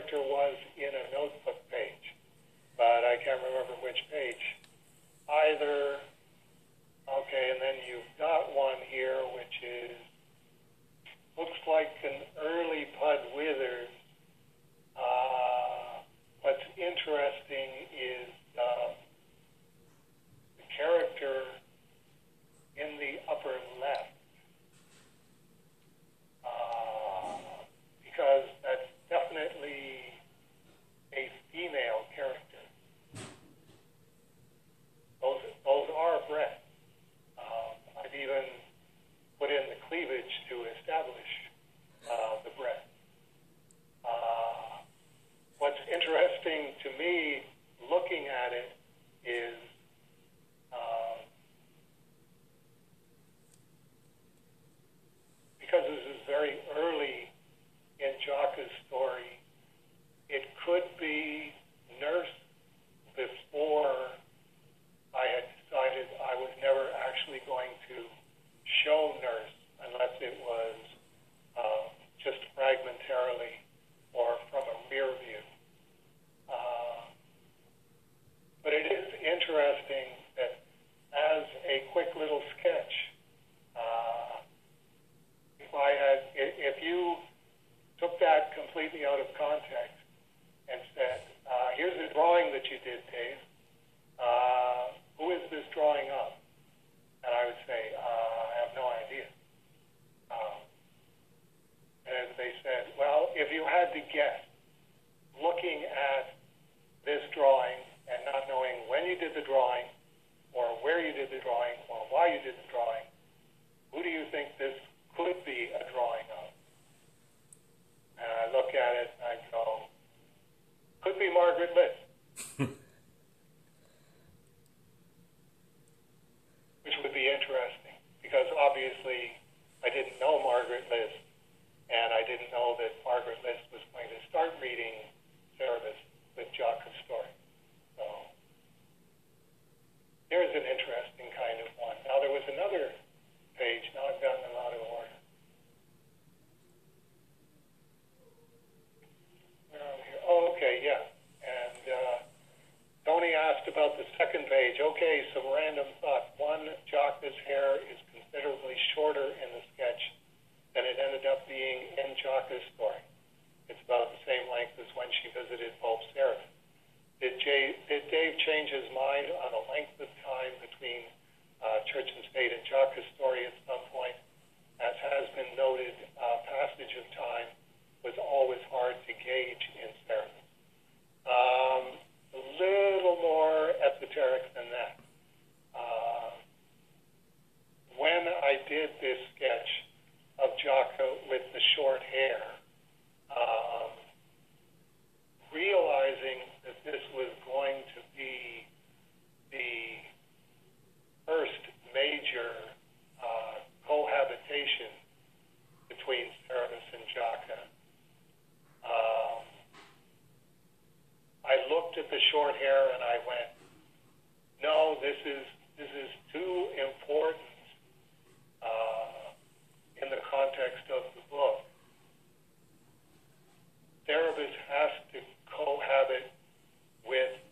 character was in a notebook page, but I can't remember which page. Either, okay, and then you've got one here which is, looks like an early Pud Withers. Uh, what's interesting is uh, the character in the upper left. Uh, because that's definitely a female character. Those, those are breasts. Um, I've even put in the cleavage to establish uh, the breast. Uh, what's interesting to me looking at it is uh, because this is very early in Jaka's story, it could be Nurse before I had decided I was never actually going to show Nurse unless it was uh, just fragmentarily or from a rear view. Uh, but it is interesting that as a quick little sketch, uh, if I had, i- if you took that completely out of context and said, uh, here's a drawing that you did, Dave. Uh, who is this drawing of? And I would say, uh, I have no idea. Um, and they said, well, if you had to guess, looking at this drawing and not knowing when you did the drawing or where you did the drawing or why you did the drawing, who do you think this could be a drawing of? And I look at it and I go, could be Margaret Liss. Which would be interesting because obviously I didn't know Margaret Liss and I didn't know that Margaret Liss was going to start reading Cerebus with Jaka's story. So there's an interesting kind of one. Now there was another page. Now I've gotten them out of order. Where are we here? Oh, okay, yeah. And uh, Tony asked about the second page. Okay, some random thoughts. One, Jaka's hair is considerably shorter in the sketch than it ended up being in Jaka's story. It's about the same length as when she visited Pope Sarah. Did, Jay, did Dave change his mind on the length of time between uh, Church and State and Jaka's story at some point? As has been noted, uh, passage of time was always hard to gauge in than that. Uh, when I did this sketch of Jaka with the short hair, um, realizing that this was going to be the first major uh, cohabitation between Cerebus and Jaka. um, I looked at the short hair and I went, this is this is too important uh, in the context of the book. Cerebus has to cohabit with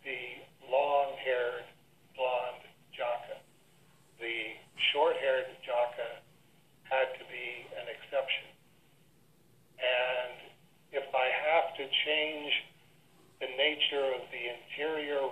the long-haired blonde Jaka. The short-haired Jaka had to be an exception. And if I have to change the nature of the interior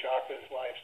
Jaka's life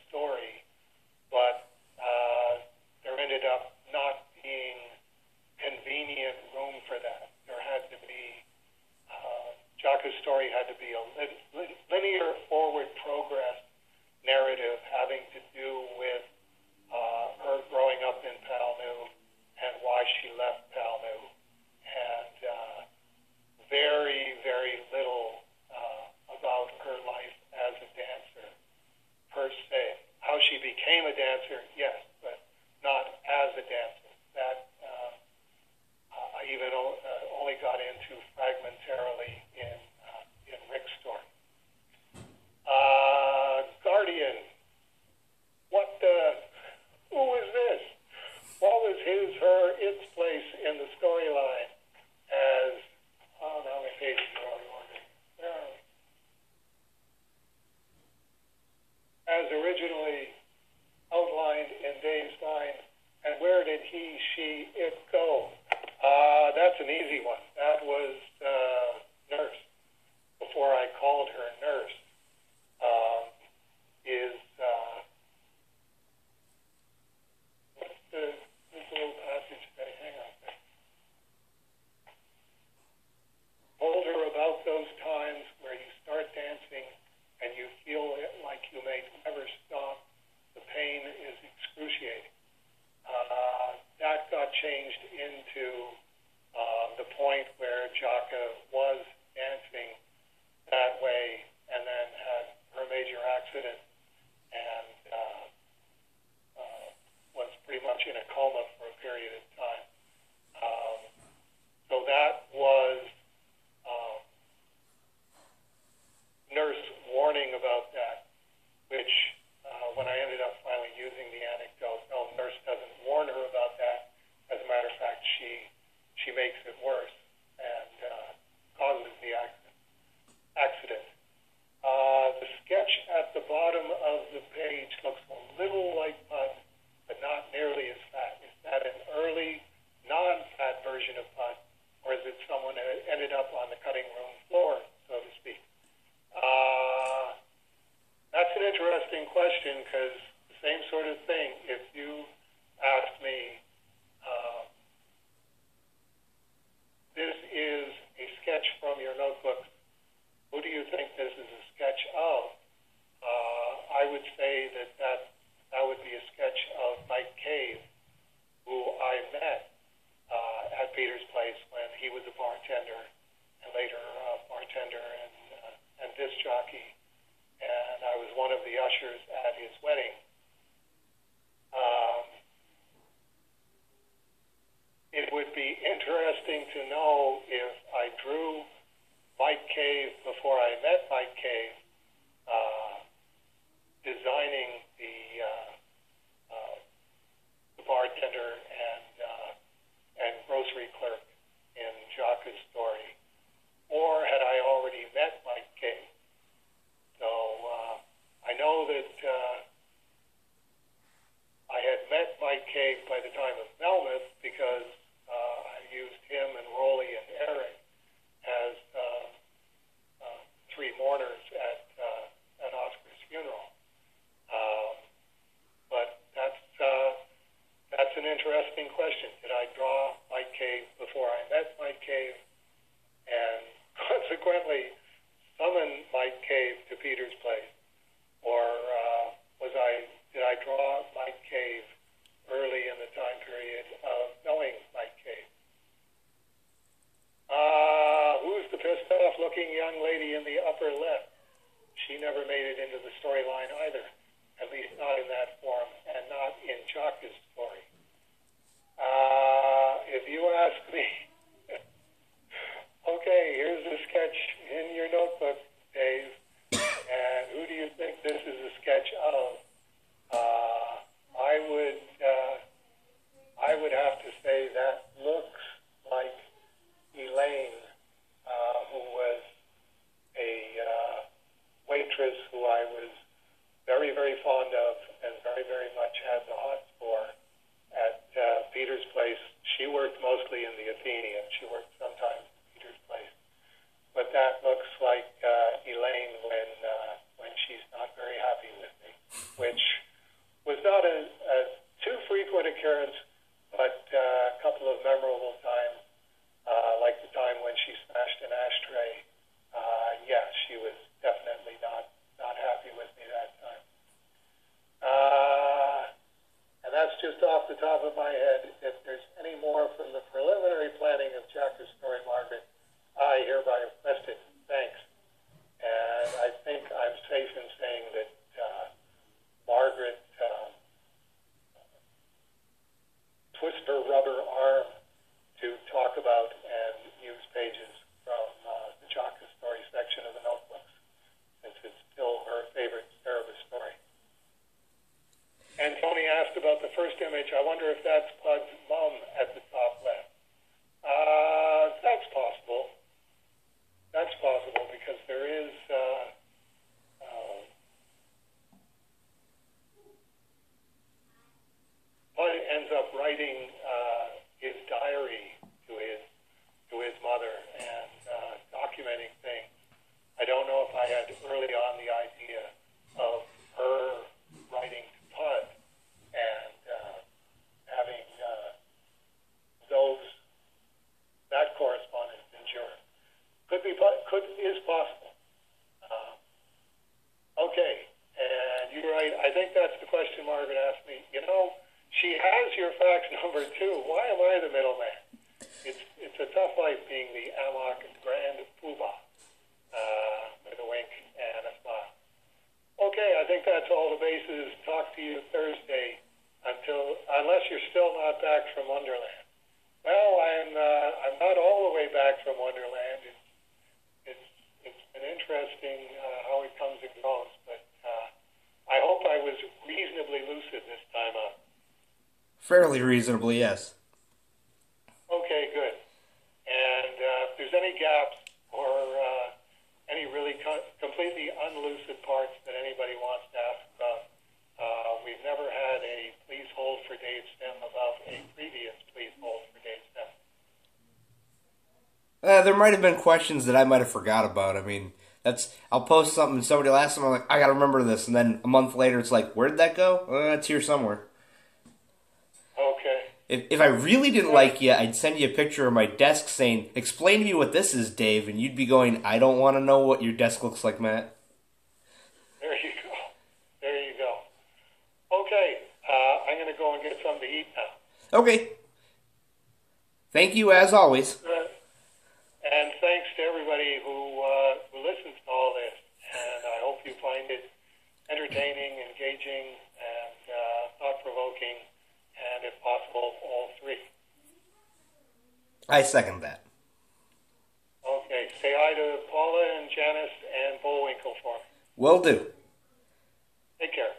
question because same sort of thing. If you ask me, uh, this is a sketch from your notebook. Who do you think this is a sketch of? Uh, I would say that, that that would be a sketch of Mike Cave, who I met uh, at Peter's Place when he was a bartender and later a bartender and, uh, and disc jockey. And I was one of the ushers his wedding. Um, it would be interesting to know subsequently summon Mike Cave to Peter's place, or uh, was I did I draw Mike Cave early in the time period of knowing Mike Cave? Uh, who's the pissed off looking young lady in the upper left? She never made it into the storyline either, at least not in that form and not in Jaka's story. Uh, if you ask me. very fond of. Just off the top of my head. If there's any more from the preliminary planning of Jaka's story, Margaret, I hereby request it. Thanks. And I think I'm safe in saying that uh, Margaret um, twist her rubber arm to talk about and use pages from uh, the Jaka's story section of the notebooks, since it's still her favorite Cerebus story. And Tony asked about the first image. I wonder if that's Pud's mom at the top left. Uh, that's possible. That's possible because there is. Uh, uh, Pud ends up writing uh, his diary to his to his mother and uh, documenting things. I don't know if I had early on the idea of her writing to Pud and uh, having uh, those that correspondence endure. Could be, po- could is possible. Uh, okay, and you're right. I think that's the question Margaret asked me. You know, she has your fax number too. Why am I the middleman? It's it's a tough life being the Amok Grand Poobah uh, with a wink and a smile. Okay, I think that's all the bases. Talk to you Thursday until unless you're still not back from Wonderland. Well, I'm uh, I'm not all the way back from Wonderland. It's it's it's been interesting uh, how it comes and goes, but uh, I hope I was reasonably lucid this time up. Fairly reasonably, yes. Okay, good. And uh, if there's any gaps or uh, any really co- completely unlucid parts that anybody wants to ask about, uh, we've never had a please hold for Dave Sim about a previous please hold for Dave Sim. Uh, there might have been questions that I might have forgot about. I mean, that's I'll post something and somebody will ask them. I'm like, I gotta remember this, and then a month later, it's like, where did that go? Uh, it's here somewhere. If if I really didn't like you, I'd send you a picture of my desk saying, "Explain to me what this is, Dave," and you'd be going, "I don't want to know what your desk looks like, Matt." There you go. There you go. Okay, uh, I'm going to go and get something to eat now. Okay. Thank you as always. Uh, and thanks to everybody who uh, who listens to all this. And I hope you find it entertaining, engaging, and uh, of all three. I second that. Okay, say hi to Paula and Janice and Bullwinkle for me. Will do. Take care.